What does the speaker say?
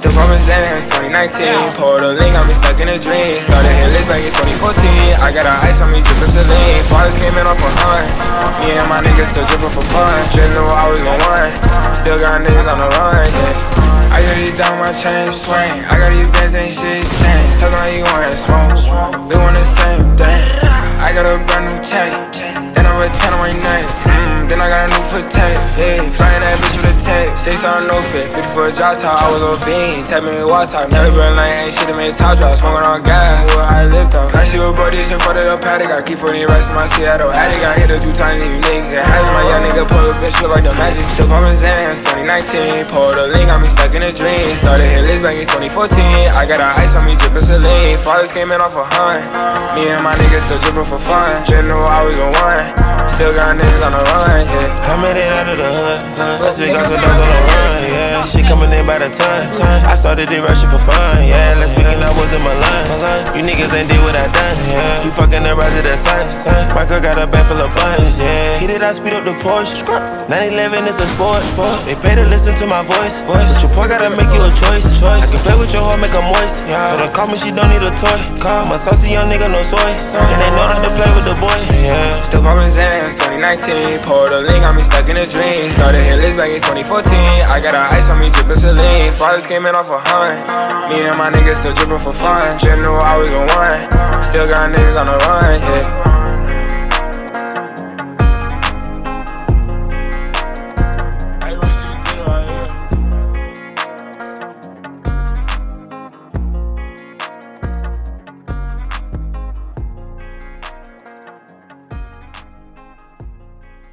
Still pumping Xans, 2019. Poured a link, got me stuck in a dream. Started list back in 2014. I got a ice on me, drippin' saline. Fathers came in off a hunt. Me and my niggas still drippin' for fun. Didn't know I was gon' win. Still got niggas on the run, yeah. I got these down my chain swing. I got these bands, ain't shit changed. Talking like you want smoke. We want the same thing. I got a brand new chain. And I'm a 10 on my neck. Mm, then I got a new potato. Yeah, flying that with a something no fit. 50 for a drop top. I was on bean. Tap me with water. Never been like ain't shit to make top drop. Smoking on gas. Where I lift up. I see what buddies in front of the paddock. I keep for the rest of my Seattle attic. I hit a few times, you nigga. Has my young nigga pull a bitch look like the magic. Still pumping Xans. 2019. Poured a link. Got me stuck in a dream. Started hit list back in 2014. I got a ice on me, drippin' saline. Fathers came in off a hunt. Me and my niggas still drippin' for fun. Didn't know I was gon' win. Still got niggas on the run, yeah. I made it out of the hood. Let's we got some dogs on the run, yeah. She coming in by the ton. I started it rushing for fun, yeah. Ain't did what I done, yeah. You fucking the rise of the sun. My girl got a bag full of buns, yeah. Hit it, I speed up the Porsche. 911 is a sport. They pay to listen to my voice. But your boy gotta make you a choice. I can play with your heart, make her moist. Yeah. So don't call me, she don't need a toy. I'm a saucy young nigga, no soy. And they know not to play with the boy, yeah. Still pumping Xans, 2019. Poured a link, got me stuck in a dream. Started hit list back in 2014. I got a ice on me, drippin' came in off a hunt. Me and my niggas still drippin' for fun. Didn't know I was gon' win. Still got niggas on the run.